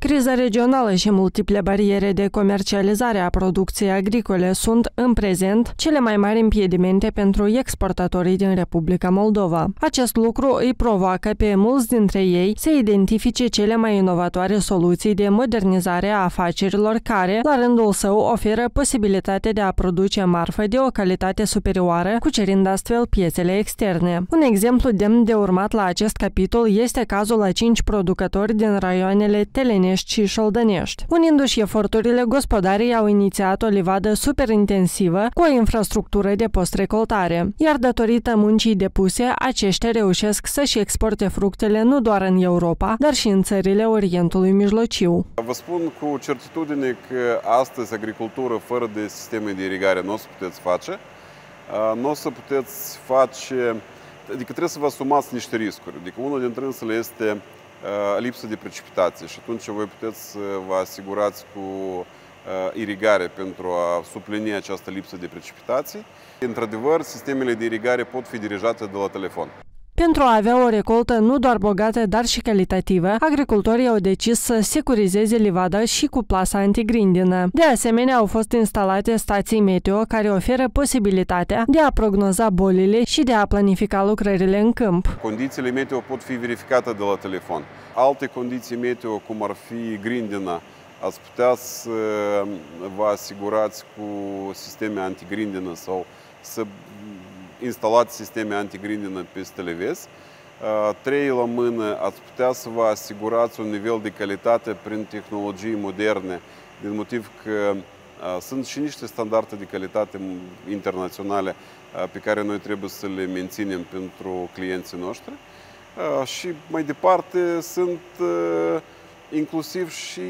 Criza regională și multiple bariere de comercializare a producției agricole sunt, în prezent, cele mai mari impedimente pentru exportatorii din Republica Moldova. Acest lucru îi provoacă pe mulți dintre ei să identifice cele mai inovatoare soluții de modernizare a afacerilor care, la rândul său, oferă posibilitatea de a produce marfă de o calitate superioară, cucerind astfel piețele externe. Un exemplu demn de urmat la acest capitol este cazul a cinci producători din raioanele Telene Bănești și Șoldănești. Unindu-și eforturile, gospodarii au inițiat o livadă super intensivă cu o infrastructură de post-recoltare, iar datorită muncii depuse, aceștia reușesc să-și exporte fructele nu doar în Europa, dar și în țările Orientului Mijlociu. Vă spun cu certitudine că astăzi agricultură fără de sisteme de irigare nu o să puteți face, nu o să puteți face, adică trebuie să vă asumați niște riscuri. Adică unul dintre însele este Uh, lipsă de precipitație și atunci voi puteți să vă asigurați cu uh, irigare pentru a suplini această lipsă de precipitații. Într-adevăr, sistemele de irigare pot fi dirijate de la telefon. Pentru a avea o recoltă nu doar bogată, dar și calitativă, agricultorii au decis să securizeze livada și cu plasa antigrindină. De asemenea, au fost instalate stații meteo care oferă posibilitatea de a prognoza bolile și de a planifica lucrările în câmp. Condițiile meteo pot fi verificate de la telefon. Alte condiții meteo, cum ar fi grindina, ați putea să vă asigurați cu sisteme antigrindină sau să instalați sisteme antigrindină pe televes. Trei la mână, ați putea să vă asigurați un nivel de calitate prin tehnologii moderne, din motiv că sunt și niște standarde de calitate internaționale pe care noi trebuie să le menținem pentru clienții noștri. Și mai departe sunt inclusiv și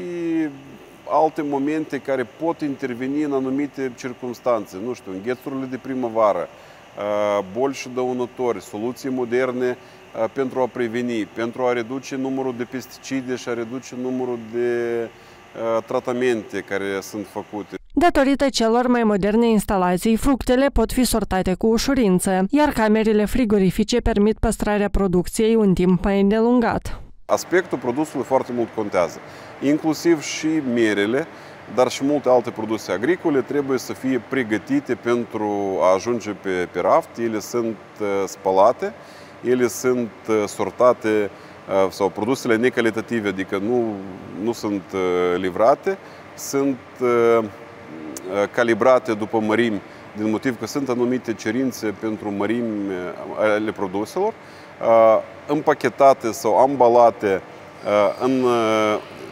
alte momente care pot interveni în anumite circunstanțe, nu știu, înghețurile de primăvară, boli și dăunători, soluții moderne pentru a preveni, pentru a reduce numărul de pesticide și a reduce numărul de tratamente care sunt făcute. Datorită celor mai moderne instalații, fructele pot fi sortate cu ușurință, iar camerele frigorifice permit păstrarea producției un timp mai îndelungat. Aspectul produsului foarte mult contează, inclusiv și merele, dar și multe alte produse agricole trebuie să fie pregătite pentru a ajunge pe, pe raft. Ele sunt uh, spălate, ele sunt uh, sortate uh, sau produsele necalitative, adică nu, nu sunt livrate, sunt calibrate după mărimi, din motiv că sunt anumite cerințe pentru mărimi ale produselor, împachetate sau ambalate în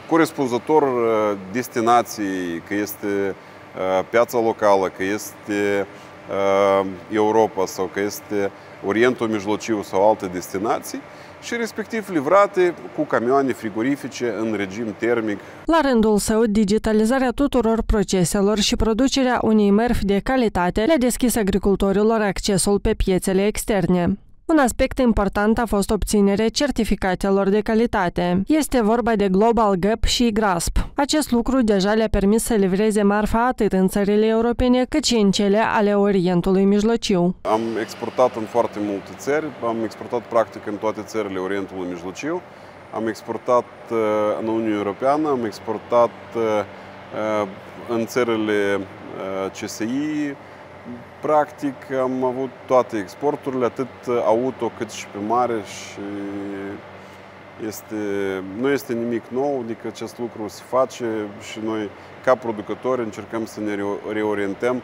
corespunzător uh, destinației, că este uh, piața locală, că este uh, Europa sau că este Orientul Mijlociu sau alte destinații și respectiv livrate cu camioane frigorifice în regim termic. La rândul său, digitalizarea tuturor proceselor și producerea unei mărfi de calitate le-a deschis agricultorilor accesul pe piețele externe. Un aspect important a fost obținerea certificatelor de calitate. Este vorba de Global Gap și GRASP. Acest lucru deja le-a permis să livreze marfa atât în țările europene, cât și în cele ale Orientului Mijlociu. Am exportat în foarte multe țări, am exportat practic în toate țările Orientului Mijlociu, am exportat uh, în Uniunea Europeană, am exportat uh, uh, în țările CSI, Practic am avut toate exporturile, atât auto cât și pe mare și este, nu este nimic nou, adică acest lucru se face și noi ca producători încercăm să ne reorientăm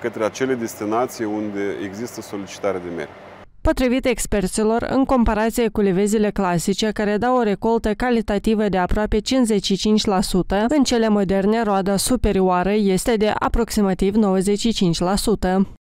către acele destinații unde există solicitare de mere. Potrivit experților, în comparație cu livezile clasice, care dau o recoltă calitativă de aproape 55%, în cele moderne roada superioară este de aproximativ 95%.